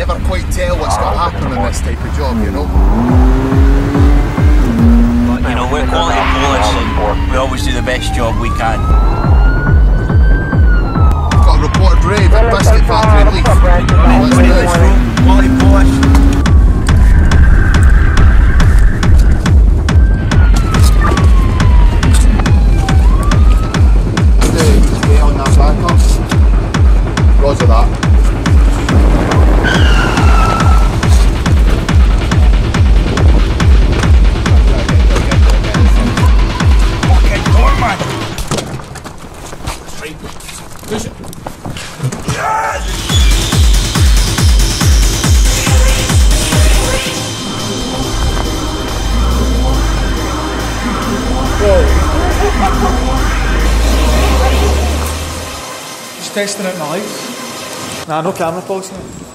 never quite tell what's going to happen in this type of job, you know. But, you know, we're quality police and we always do the best job we can. Just testing it my. Nah, no camera mate.